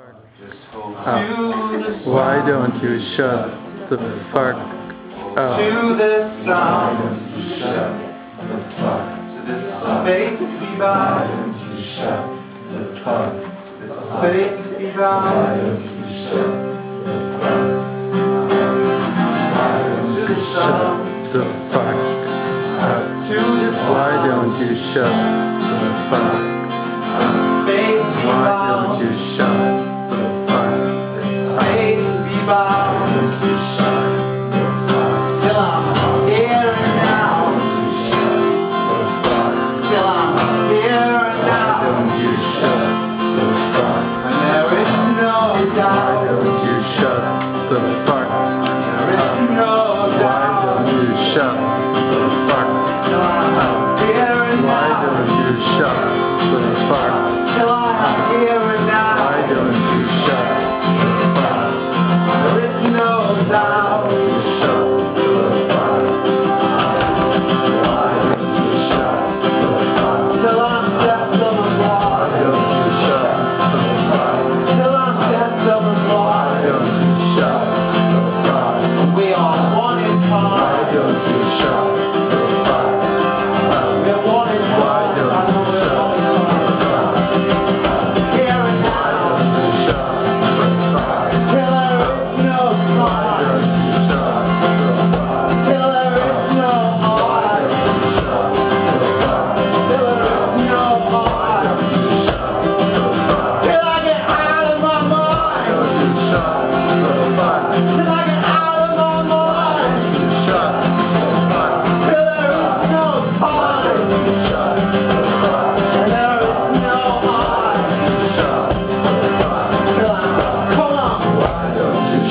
up. Oh. Why don't you shut the fuck up? To this sound. The fuck. To baby Why don't you shut the fuck? Baby Why don't you shut the fuck? Why don't you shut the fuck up? Why don't you shut the fuck? Sure.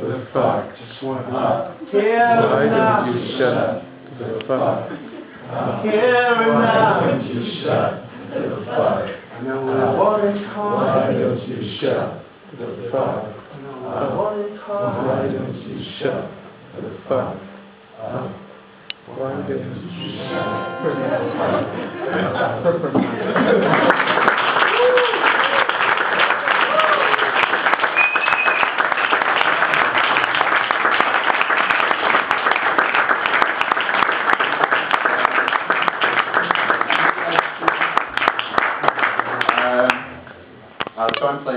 the fact went up. Why didn't you shut the fact? Why didn't you shut the fact? Why don't you shut the fact? Why don't you shut the fuck? Why don't you shut the fuck? conflict